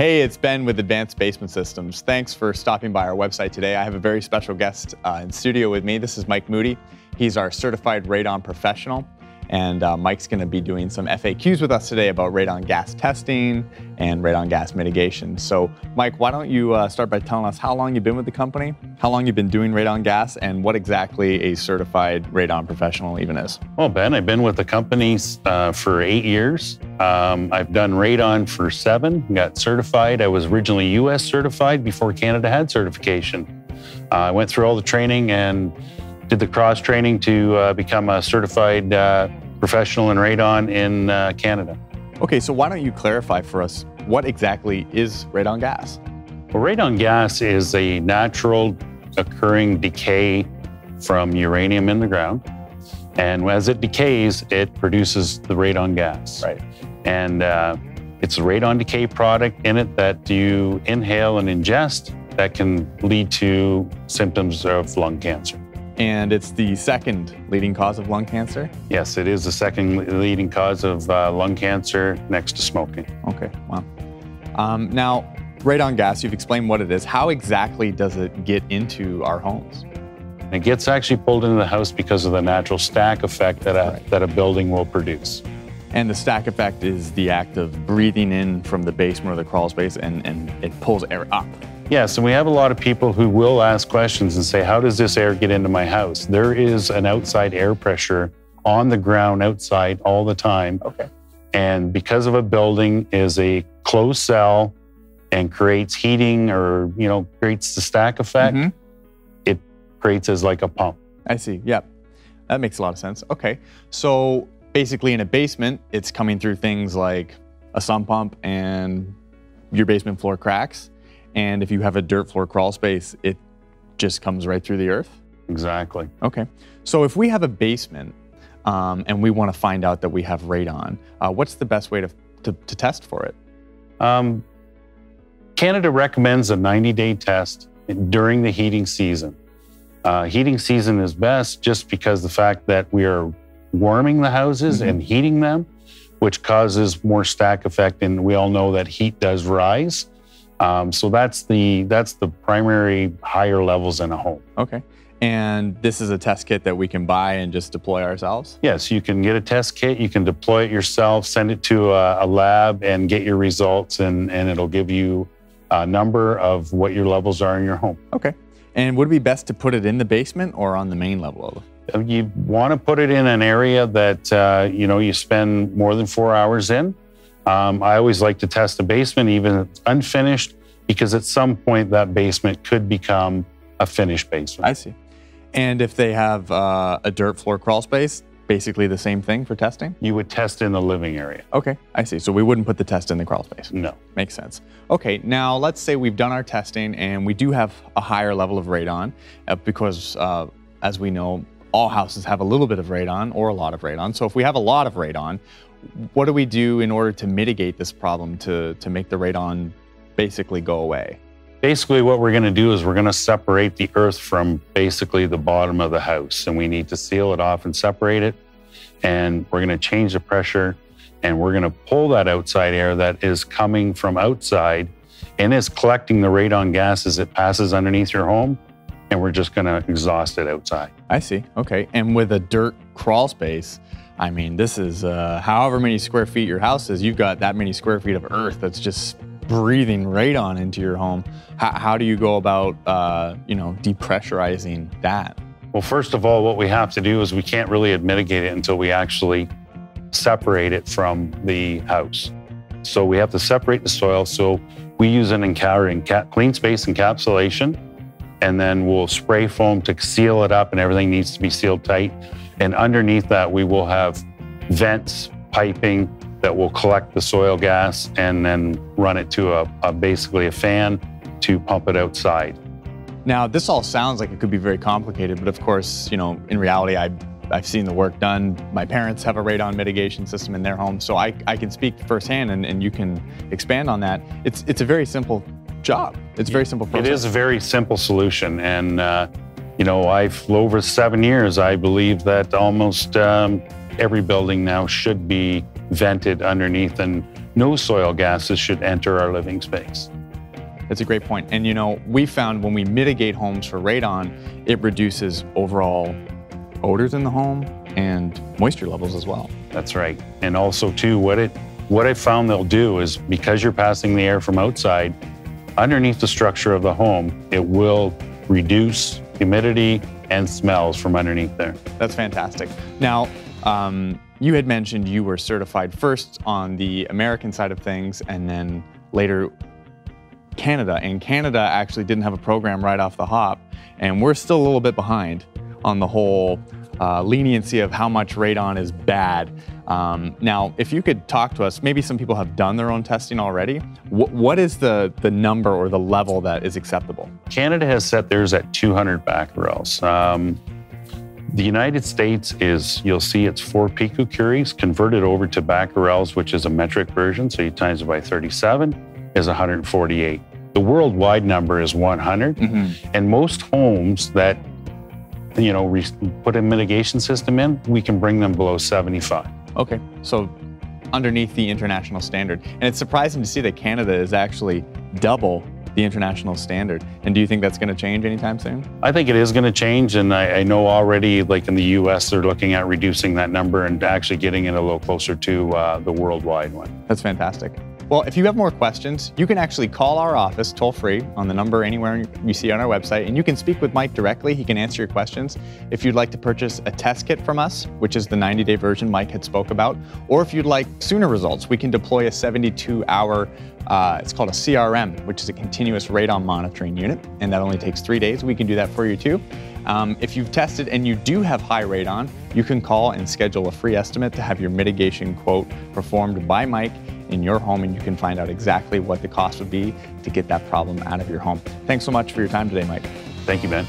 Hey, it's Ben with Advanced Basement Systems. Thanks for stopping by our website today. I have a very special guest uh, in studio with me. This is Mike Moody. He's our certified radon professional. And uh, Mike's going to be doing some FAQs with us today about radon gas testing and radon gas mitigation. So, Mike, why don't you uh, start by telling us how long you've been with the company, how long you've been doing radon gas, and what exactly a certified radon professional even is? Well, Ben, I've been with the company uh, for eight years. Um, I've done radon for seven, got certified. I was originally US certified before Canada had certification. Uh, I went through all the training and did the cross training to uh, become a certified uh, professional in radon in uh, Canada. Okay, so why don't you clarify for us what exactly is radon gas? Well, radon gas is a natural occurring decay from uranium in the ground. And as it decays, it produces the radon gas. Right. And uh, it's a radon decay product in it that you inhale and ingest that can lead to symptoms of lung cancer and it's the second leading cause of lung cancer? Yes, it is the second leading cause of uh, lung cancer next to smoking. Okay, wow. Um, now, radon gas, you've explained what it is. How exactly does it get into our homes? It gets actually pulled into the house because of the natural stack effect that a, right. that a building will produce. And the stack effect is the act of breathing in from the basement or the crawl space and, and it pulls air up. Yes, and we have a lot of people who will ask questions and say, How does this air get into my house? There is an outside air pressure on the ground outside all the time. Okay. And because of a building is a closed cell and creates heating or, you know, creates the stack effect, mm-hmm. it creates as like a pump. I see. Yep. That makes a lot of sense. Okay. So basically in a basement, it's coming through things like a sump pump and your basement floor cracks and if you have a dirt floor crawl space, it just comes right through the earth? Exactly. Okay. So if we have a basement um, and we want to find out that we have radon, uh, what's the best way to, to, to test for it? Um, Canada recommends a 90 day test during the heating season. Uh, heating season is best just because the fact that we are warming the houses mm-hmm. and heating them, which causes more stack effect. And we all know that heat does rise. Um, so that's the that's the primary higher levels in a home. Okay. And this is a test kit that we can buy and just deploy ourselves? Yes, you can get a test kit. You can deploy it yourself, send it to a, a lab, and get your results, and, and it'll give you a number of what your levels are in your home. Okay. And would it be best to put it in the basement or on the main level? Uh, you want to put it in an area that uh, you know you spend more than four hours in. Um, I always like to test a basement, even if it's unfinished, because at some point that basement could become a finished basement. I see. And if they have uh, a dirt floor crawl space, basically the same thing for testing? You would test in the living area. Okay, I see. So we wouldn't put the test in the crawl space? No. Makes sense. Okay, now let's say we've done our testing and we do have a higher level of radon uh, because, uh, as we know, all houses have a little bit of radon or a lot of radon. So if we have a lot of radon, what do we do in order to mitigate this problem to, to make the radon basically go away? Basically, what we're going to do is we're going to separate the earth from basically the bottom of the house, and we need to seal it off and separate it. And we're going to change the pressure, and we're going to pull that outside air that is coming from outside and is collecting the radon gas as it passes underneath your home and we're just going to exhaust it outside. I see. Okay. And with a dirt crawl space, I mean, this is uh, however many square feet your house is, you've got that many square feet of earth that's just breathing radon into your home. How, how do you go about, uh, you know, depressurizing that? Well, first of all, what we have to do is we can't really mitigate it until we actually separate it from the house. So we have to separate the soil. So we use an encapsulating CleanSpace encapsulation and then we'll spray foam to seal it up and everything needs to be sealed tight. And underneath that, we will have vents, piping that will collect the soil gas and then run it to a, a basically a fan to pump it outside. Now, this all sounds like it could be very complicated, but of course, you know, in reality, I I've seen the work done. My parents have a radon mitigation system in their home, so I, I can speak firsthand and, and you can expand on that. It's, it's a very simple job. It's a very simple process. It is a very simple solution. And, uh, you know, I've, over seven years, I believe that almost um, every building now should be vented underneath. And no soil gases should enter our living space. That's a great point. And you know, we found when we mitigate homes for radon, it reduces overall odors in the home and moisture levels as well. That's right. And also too, what it what I found they'll do is because you're passing the air from outside, underneath the structure of the home, it will reduce humidity and smells from underneath there. That's fantastic. Now, um, you had mentioned you were certified first on the American side of things and then later Canada. And Canada actually didn't have a program right off the hop. And we're still a little bit behind on the whole uh, leniency of how much radon is bad. Um, now, if you could talk to us, maybe some people have done their own testing already. Wh what is the, the number or the level that is acceptable? Canada has set theirs at 200 becquerels. Um, the United States is, you'll see it's four picocuries converted over to becquerels, which is a metric version. So you times it by 37 is 148. The worldwide number is 100. Mm-hmm. And most homes that, you know, re- put a mitigation system in, we can bring them below 75. Okay. So underneath the international standard. And it's surprising to see that Canada is actually double the international standard. And do you think that's going to change anytime soon? I think it is going to change. And I, I, know already, like in the US, they're looking at reducing that number and actually getting it a little closer to uh, the worldwide one. That's fantastic. Well, if you have more questions, you can actually call our office toll free on the number anywhere you see on our website, and you can speak with Mike directly. He can answer your questions. If you'd like to purchase a test kit from us, which is the 90 day version Mike had spoke about, or if you'd like sooner results, we can deploy a 72 hour, uh, it's called a CRM, which is a continuous radon monitoring unit, and that only takes three days. We can do that for you too. Um, if you've tested and you do have high radon, you can call and schedule a free estimate to have your mitigation quote performed by Mike in your home, and you can find out exactly what the cost would be to get that problem out of your home. Thanks so much for your time today, Mike. Thank you, Ben.